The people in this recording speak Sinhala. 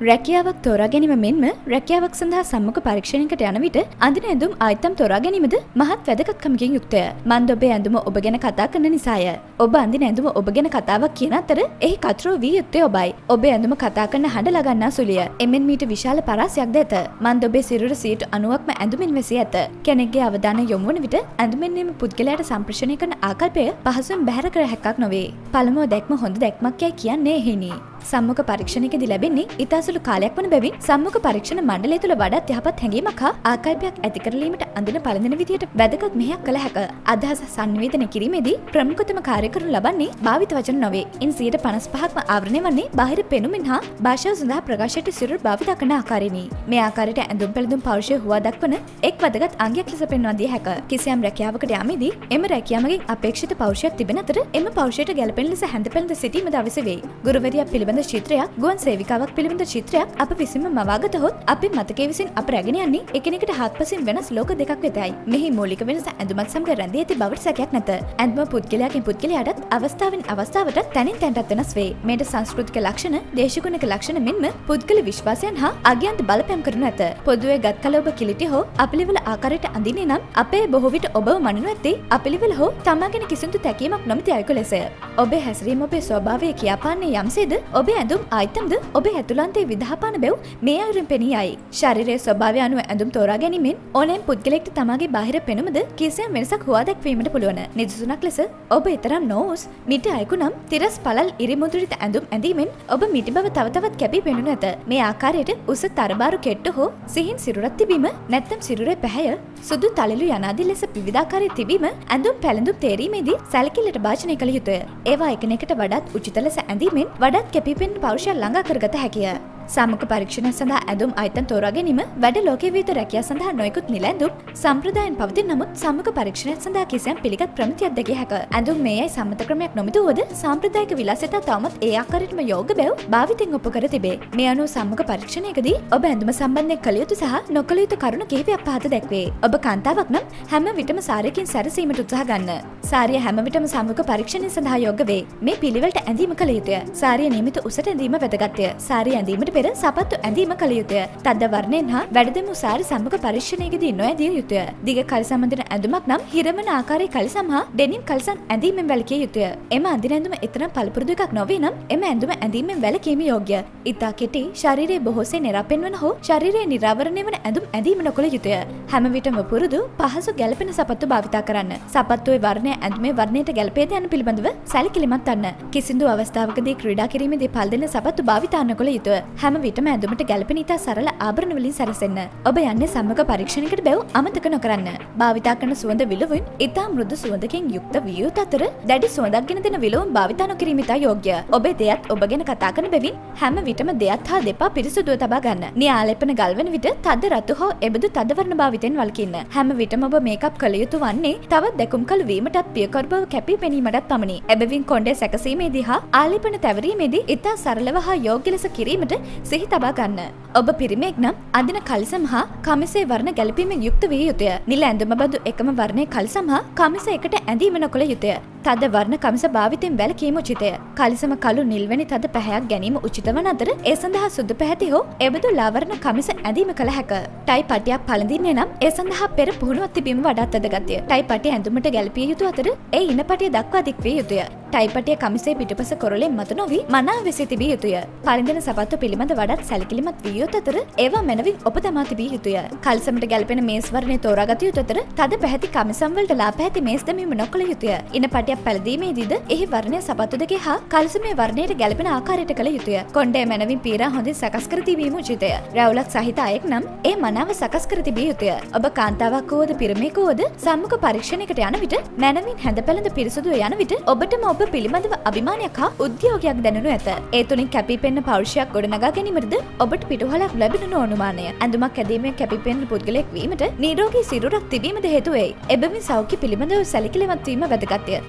රැකියාවක් තෝරා ගැනීම මෙන්ම රැකියාවක් සඳහා සම්මුඛ පරීක්ෂණයකට යන විට අඳින ඇඳුම් ආයිත්තම් තෝරා ගැනීමද මහත් වැදගත්කමකින් යුක්තය. මන්ද ඔබේ ඇඳුම ඔබ ගැන කතා කරන නිසාය. ඔබ අඳින ඇඳුම ඔබ ගැන කතාවක් කියන අතර එහි කතරුව වී යුත්තේ ඔබයි. ඔබේ ඇඳුම කතා කරන හඬ ලගන්නා සුලිය. එමෙන් මීට විශාල පරාසයක්ද ඇත. මන්ද ඔබේ සිරුර සීට 90ක්ම ඇඳුමින් වැසී ඇත. කෙනෙක්ගේ අවධානය යොමු වන විට ඇඳුමෙන් එම පුද්ගලයාට සම්ප්‍රේෂණය කරන ආකල්පය පහසුවෙන් බැහැර කර හැක්කක් නොවේ. පළමුව දැක්ම හොඳ දැක්මක් යයි කියන්නේ එහෙනි. සම්මුඛ පරීක්ෂණයකදී ලැබෙන්නේ ඉතාසුළු කාලයක් වන බැවින් සම්මුඛ පරීක්ෂණ මණ්ඩලය තුළ වඩාත් යහපත් හැඟීමක් හා ආකල්පයක් ඇති කරලීමට අඳින පළඳින විදියට වැදගත් මෙහෙයක් කළ හැක. අදහස සංනිවේදනය කිරීමේදී ප්‍රමුඛතම කාර්ය කරනු ලබන්නේ භාවිත වචන නොවේ. ඉන් 55%ක්ම ආවරණය වන්නේ බාහිර පෙනුමින් හා භාෂාව සඳහා ප්‍රකාශයට සිරුර භාවිත කරන ආකාරයෙනි. මේ ආකාරයට ඇඳුම් පැළඳුම් පෞරුෂය හුවා දක්වන එක් වැදගත් අංගයක් ලෙස පෙන්වා දිය හැක. කිසියම් රැකියාවකට යාමේදී එම රැකියාවකින් අපේක්ෂිත පෞරුෂයක් තිබෙන අතර එම පෞරුෂයට ගැලපෙන ලෙස හැඳ පැළඳ සිටීමද අවශ්‍ය වෙයි. ගුරුවරියක් පිළිබඳ පිළිබඳ චිත්‍රයක් ගුවන් සේවිකාවක් පිළිබඳ චිත්‍රයක් අප විසින්ම මවාගත හොත් අපි මතකේ විසින් අප රැගෙන යන්නේ එකිනෙකට හත්පසින් වෙනස් ලෝක දෙකක් වෙතයි. මෙහි මූලික වෙනස ඇඳුමත් සමග රැඳී ඇති බවට සැකයක් නැත. ඇඳුම පුද්ගලයාගෙන් පුද්ගලයාටත් අවස්ථාවෙන් අවස්ථාවට තැනින් තැනටත් වෙනස් වේ. මේට සංස්කෘතික ලක්ෂණ, දේශගුණික ලක්ෂණ මෙන්ම පුද්ගල විශ්වාසයන් හා අගයන්ත බලපෑම් කරනු ඇත. පොදුවේ ගත් කල ඔබ කිලිටි හෝ අපිලිවල ආකාරයට අඳින්නේ නම් අපේ බොහෝ විට ඔබව මනිනු ඇත්තේ අපිලිවල හෝ තමාගෙන කිසිදු තැකීමක් නොමැති අයෙකු ලෙසය. ඔබේ හැසිරීම ඔබේ ස්වභාවය කියාපාන්නේ යම්සේද ඔබේ ඇඳුම් අයිතම්ද ඔබේ ඇතුළන්තේ විදහපාන බැව් මේ අයුරින් පෙනී යයි. ශරීරයේ ස්වභාවය අනුව ඇඳුම් තෝරා ගැනීමෙන් ඕනෑම පුද්ගලෙක්ට තමාගේ බාහිර පෙනුමද කිසියම් වෙනසක් හුවා දැක්වීමට පුළුවන. නිදසුනක් ලෙස ඔබ එතරම් නොවුස් මිට අයකු නම් තිරස් පළල් ඉරිමුදුරිත ඇඳුම් ඇඳීමෙන් ඔබ මිටි බව තවතවත් කැපී පෙනුන ඇත. මේ ආකාරයට උස තරබාරු කෙට්ටු හෝ සිහින් සිරුරත් තිබීම නැත්තම් සිරුරේ පැහැය සුදු තලලු යනාදී ලෙස විවිධාකාරය තිබීම ඇඳුම් පැළඳුම් තේරීමේදී සැලකිල්ලට භාජනය කළ යුතුය. ඒවා එකනෙකට වඩාත් උචිත ලෙස ඇඳීමෙන් වඩාත් කැපිපෙන් පෞරුෂය ළඟා කරගත හැකිය. සාමක පරීක්ෂණ සඳහා ඇඳුම් අයිතන් තෝරා ගැනීම වැඩ ලෝකයේ විවිධ රැකියා සඳහා නොයෙකුත් නිල ඇඳුම් සම්ප්‍රදායන් පවතින නමුත් සාමක පරීක්ෂණය සඳහා කිසියම් පිළිගත් ප්‍රමිතියක් දැකිය හැක. ඇඳුම් මේයි සම්මත ක්‍රමයක් නොමැති වුවද සාම්ප්‍රදායික විලාසිතා තවමත් ඒ ආකාරයටම යෝග බැව් භාවිතෙන් ඔප්පු කර තිබේ. මේ අනුව සම්මක පරීක්ෂණයකදී ඔබ ඇඳුම සම්බන්ධයෙන් කළ යුතු සහ නොකළ යුතු කරුණු කිහිපයක් පහත දැක්වේ. ඔබ කාන්තාවක් නම් හැම විටම සාරයකින් සැරසීමට උත්සාහ ගන්න. සාරිය හැම විටම සම්මුඛ පරීක්ෂණය සඳහා යෝග්‍ය වේ. මේ පිළිවෙලට ඇඳීම කළ යුතුය. සාරිය නියමිත උසට ඇඳීම වැදගත්ය. සාරිය ඇඳීමට පෙර සපත්තු ඇඳීම කළ යුතුය. තද වර්ණයෙන් හා වැඩදෙමු සාරි සම්මුඛ පරීක්ෂණයකදී නොඇදිය යුතුය. දිග කලිසම් අඳින ඇඳුමක් නම් හිරවන ආකාරයේ කලිසම් හා ඩෙනිම් කලිසම් ඇඳීමෙන් වැළකිය යුතුය. එම අඳින ඇඳුම එතරම් පළපුරුදු එකක් නොවේ නම් එම ඇඳුම ඇඳීමෙන් වැළකීම යෝග්‍ය. ඉතා කෙටි ශරීරයේ බොහෝසේ නිරපෙන්වන හෝ ශරීරයේ නිරාවරණය වන ඇඳුම් ඇඳීම නොකළ යුතුය. හැම විටම පුරුදු පහසු ගැලපෙන සපත්තු භාවිතා කරන්න. සපත්තුවේ වර්ණය ඇඳුමේ වර්ණයට ගැලපේද යන පිළිබඳව සැලකිලිමත් වන්න. කිසිදු අවස්ථාවකදී ක්‍රීඩා කිරීමේදී පල් දෙන සපත්තු භාවිතා නොකළ යුතුය. හැම විටම ඇඳුමට ගැලපෙන ඉතා සරල ආභරණ වලින් සැරසෙන්න. ඔබ යන්නේ සම්මක පරීක්ෂණයකට බැව් අමතක නොකරන්න. භාවිතා කරන සුවඳ විලවුන් ඉතා මෘදු සුවඳකින් යුක්ත විය යුතු අතර දැඩි සුවඳක් ගෙන දෙන විලවුන් භාවිතා නොකිරීම ඉතා යෝග්‍ය. ඔබේ දෙයත් ඔබ ගැන කතා කරන බැවින් හැම විටම දෙයත් හා දෙපා පිරිසුදුව තබා ගන්න. නියාලෙපන ගල්වන විට තද රතු හෝ එබඳු තද වර්ණ භාවිතෙන් වළකින්න. හැම විටම ඔබ මේකප් කළ යුතු වන්නේ තවත් දැකුම් කළ වීමටත් පියකර බව කැපී පෙනීමටත් පමණි. එබැවින් කොණ්ඩේ සැකසීමේදී හා ආලේපන තැවරීමේදී ඉතා සරලව හා යෝග්‍ය ලෙස කිරීමට සිහි තබා ගන්න. ඔබ පිරිමෙක් නම් අඳින කලිසම් හා කමිසේ වර්ණ ගැලපීමෙන් යුක්ත විය යුතුය. නිල ඇඳුම බඳු එකම වර්ණය කලිසම් හා කමිස එකට ඇඳීම නොකළ යුතුය. තද වර්ණ කමිස භාවිතයෙන් වැළකීම උචිතය. කලිසම කළු නිල්වැනි තද පැහැයක් ගැනීම උචිත වන අතර ඒ සඳහා සුදු පැහැති හෝ එබඳු ලාවරණ කමිස ඇඳීම කළ හැක. ටයි පටියක් පළඳින්නේ නම් ඒ සඳහා පෙර පුහුණුවක් තිබීම වඩාත් වැදගත්ය. ටයි පටිය ඇඳුමට ගැලපිය යුතු අතර ඒ ඉනපටිය දක්වා දික්විය යුතුය. ටයිපටිය කමිසේ පිටුපස කොරලෙන් මත නොවී මනා වෙසි තිබිය යුතුය. පරිඳන සපත්තු පිළිබඳ වඩාත් සැලකිලිමත් විය යුතු අතර ඒවා මැනවින් ඔප තමා තිබිය යුතුය. කල්සමට ගැලපෙන මේස් වර්ණය තෝරාගත යුතු අතර තද පැහැති කමිසම් වලට ලා පැහැති මේස් දැමීම නොකළ යුතුය. ඉන පටියක් පැළඳීමේදීද එහි වර්ණය සපත්තු දෙකේ හා කල්සමේ වර්ණයට ගැලපෙන ආකාරයට කළ යුතුය. කොණ්ඩේ මැනවින් පීරා හොඳින් සකස් කර තිබීම උචිතය. රැවුලක් සහිත අයෙක් නම් ඒ මනාව සකස් කර තිබිය යුතුය. ඔබ කාන්තාවක් වුවද පිරිමේක වුවද සම්මුඛ පරීක්ෂණයකට යන විට මැනවින් හැඳ පැළඳ පිරිසුදුව යන විට ඔබටම ඔබ පිළිබඳව අභිමානයක් හා උද්‍යෝගයක් දැනුණු ඇත. ඒ තුළින් කැපිපෙන්න පෞරුෂයක් ගොඩනගා ගැනීමටද ඔබට පිටුහලක් ලැබෙන ඕනුමානය. ඇඳුමක් ඇදීමේ කැපිපෙන්න පුද්ගලෙක් වීමට නීරෝගී සිරුරක් තිබීමද හේතු වෙයි. එබැවින් සෞඛ්‍ය පිළිබඳව සැලකිලිමත් වීම වැදගත්ය.